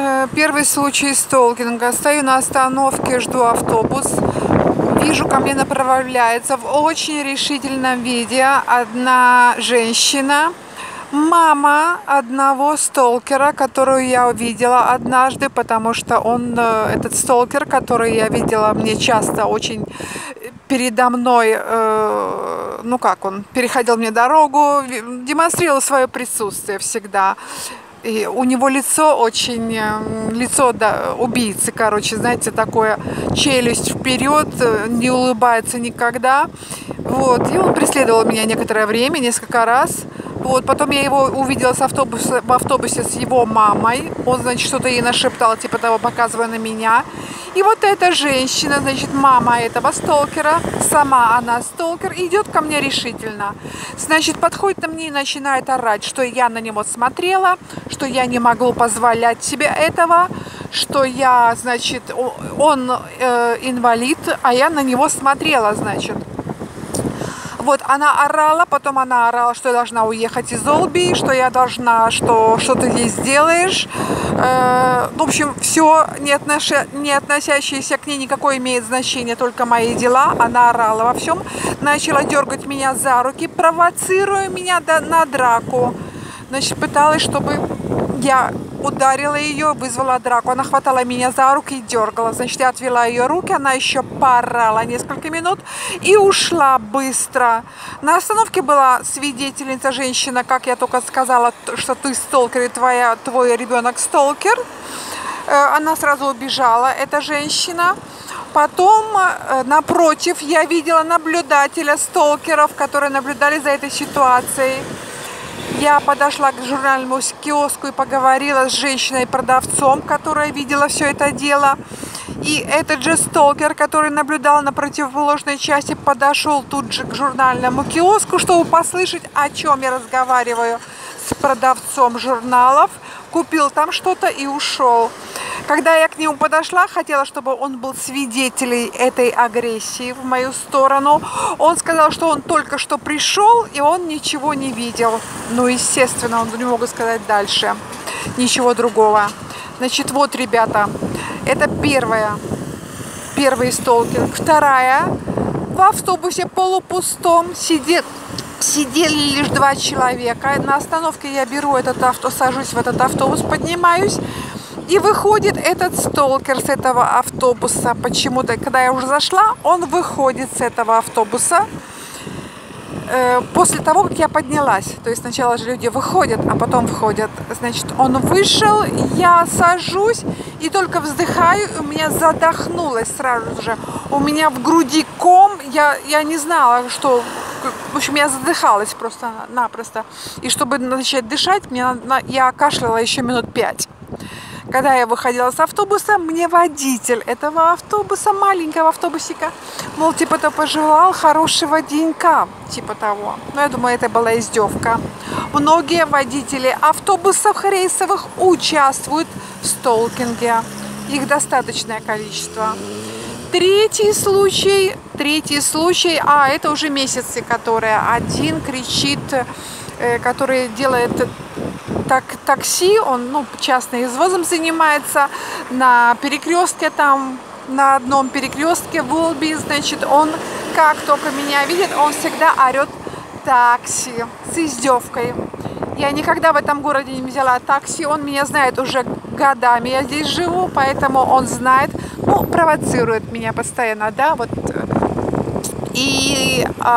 Э, первый случай столкинга. Стою на остановке, жду автобус. Вижу, ко мне направляется в очень решительном виде одна женщина, мама одного сталкера, которую я увидела однажды, потому что он, э, этот сталкер, который я видела, мне часто очень передо мной, э, ну как он, переходил мне дорогу, демонстрировал свое присутствие всегда. И у него лицо очень, э, лицо да, убийцы, короче, знаете, такое, челюсть вперед, э, не улыбается никогда. Вот, и он преследовал меня некоторое время, несколько раз. Вот, потом я его увидела с автобуса, в автобусе с его мамой. Он, значит, что-то ей нашептал, типа того, показывая на меня. И вот эта женщина, значит, мама этого сталкера, сама она сталкер, идет ко мне решительно. Значит, подходит ко мне и начинает орать, что я на него смотрела, что я не могу позволять себе этого, что я, значит, он э, инвалид, а я на него смотрела, значит. Вот, она орала, потом она орала, что я должна уехать из Олби, что я должна, что что ты здесь делаешь. Э, в общем, все, не, отнош... не относящееся к ней никакое имеет значение, только мои дела. Она орала во всем, начала дергать меня за руки, провоцируя меня на драку. Значит, пыталась, чтобы я ударила ее, вызвала драку. Она хватала меня за руки и дергала. Значит, я отвела ее руки, она еще порала несколько минут и ушла быстро. На остановке была свидетельница женщина, как я только сказала, что ты сталкер и твоя, твой ребенок сталкер. Э, она сразу убежала, эта женщина. Потом, э, напротив, я видела наблюдателя сталкеров, которые наблюдали за этой ситуацией. Я подошла к журнальному киоску и поговорила с женщиной-продавцом, которая видела все это дело. И этот же сталкер, который наблюдал на противоположной части, подошел тут же к журнальному киоску, чтобы послышать, о чем я разговариваю с продавцом журналов. Купил там что-то и ушел. Когда я к нему подошла, хотела, чтобы он был свидетелем этой агрессии в мою сторону. Он сказал, что он только что пришел, и он ничего не видел. Ну, естественно, он не мог сказать дальше. Ничего другого. Значит, вот, ребята, это первая, первый столкинг. Вторая, в автобусе полупустом сидит сидели лишь два человека. На остановке я беру этот авто, сажусь в этот автобус, поднимаюсь. И выходит этот сталкер с этого автобуса. Почему-то, когда я уже зашла, он выходит с этого автобуса э, после того, как я поднялась. То есть сначала же люди выходят, а потом входят. Значит, он вышел, я сажусь и только вздыхаю, у меня задохнулось сразу же. У меня в груди ком, я, я не знала, что... В общем, я задыхалась просто-напросто. И чтобы начать дышать, мне, я кашляла еще минут пять. Когда я выходила с автобуса, мне водитель этого автобуса, маленького автобусика, мол, типа то пожелал хорошего денька, типа того. Но я думаю, это была издевка. Многие водители автобусов рейсовых участвуют в столкинге. Их достаточное количество. Третий случай, третий случай, а это уже месяцы, которые один кричит, э, который делает так, такси, он ну, частным извозом занимается, на перекрестке там, на одном перекрестке в Улби, значит, он как только меня видит, он всегда орет такси с издевкой. Я никогда в этом городе не взяла такси, он меня знает уже годами, я здесь живу, поэтому он знает, ну, провоцирует меня постоянно, да, вот. И а,